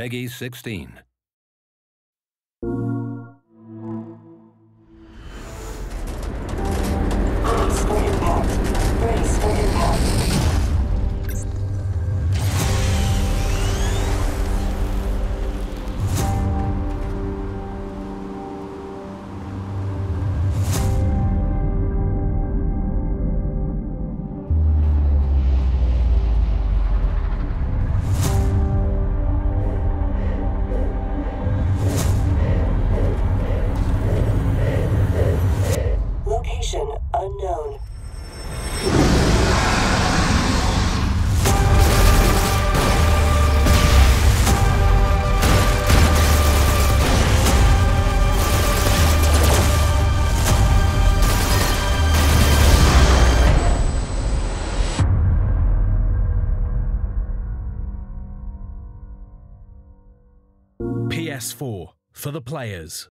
Peggy 16. Unknown. PS4 for the players.